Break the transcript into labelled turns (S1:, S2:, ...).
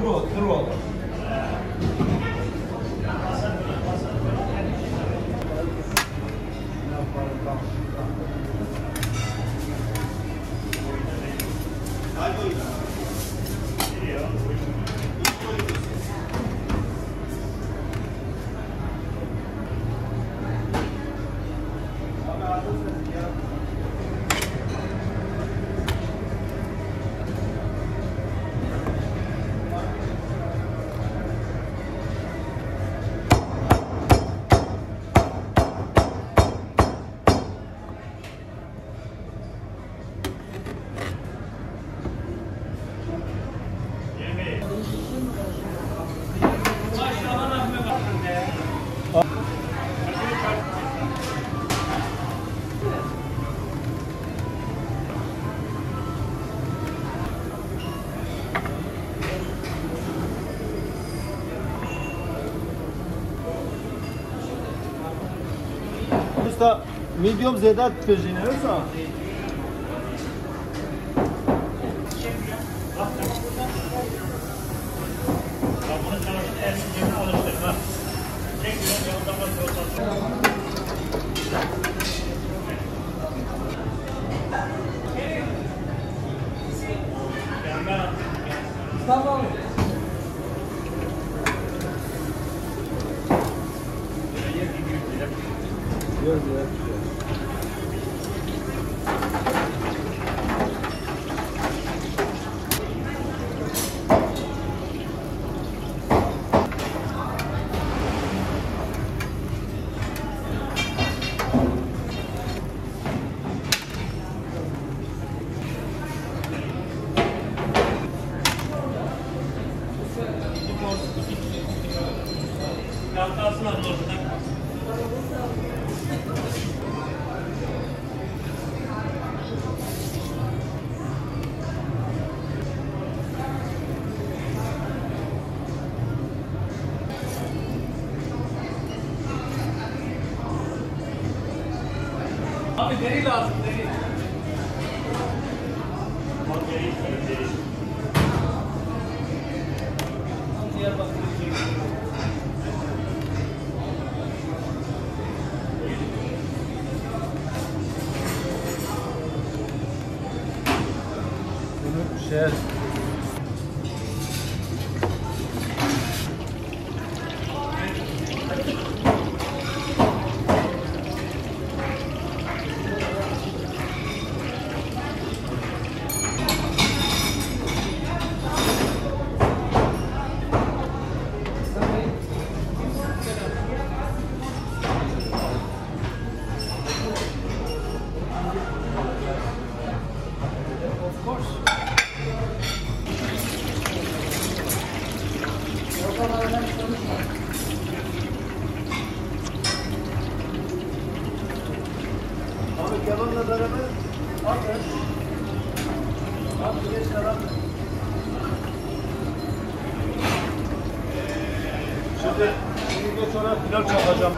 S1: Рот, рот.
S2: Usta medium zedat pejine yoksa? Gör diyor.
S3: Abi deri lazım deri.
S2: Bunu kebapla beraber atın. Atın gençler atın. Şimdi, şimdi sonra pilav çakacağım.